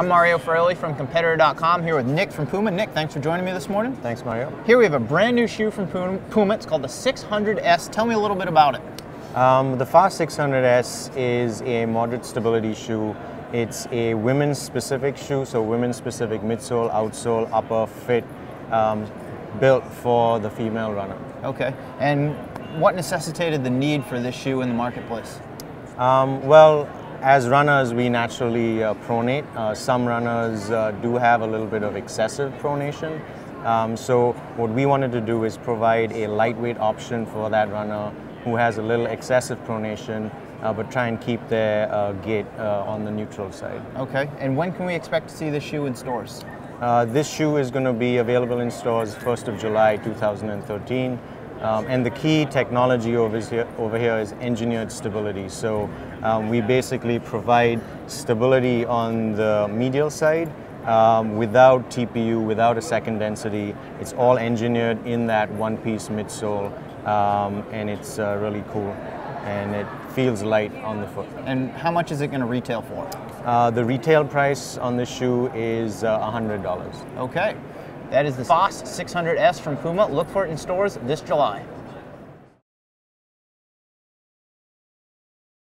I'm Mario Fraioli from Competitor.com here with Nick from Puma. Nick, thanks for joining me this morning. Thanks, Mario. Here we have a brand new shoe from Puma. It's called the 600S. Tell me a little bit about it. Um, the Faas 600S is a moderate stability shoe. It's a women's specific shoe, so women's specific midsole, outsole, upper fit, um, built for the female runner. Okay. And what necessitated the need for this shoe in the marketplace? Um, well, as runners, we naturally uh, pronate. Uh, some runners uh, do have a little bit of excessive pronation. Um, so what we wanted to do is provide a lightweight option for that runner who has a little excessive pronation, uh, but try and keep their uh, gait uh, on the neutral side. Okay, and when can we expect to see the shoe in stores? this shoe is going to be available in stores 1st of July 2013. Um, and the key technology over here, over here is engineered stability. So um, we basically provide stability on the medial side um, without TPU, without a second density. It's all engineered in that one-piece midsole, um, and it's uh, really cool. And it feels light on the foot. And how much is it going to retail for? Uh, the retail price on the shoe is uh, $100. Okay. That is the Faas 600S from Puma. Look for it in stores this July.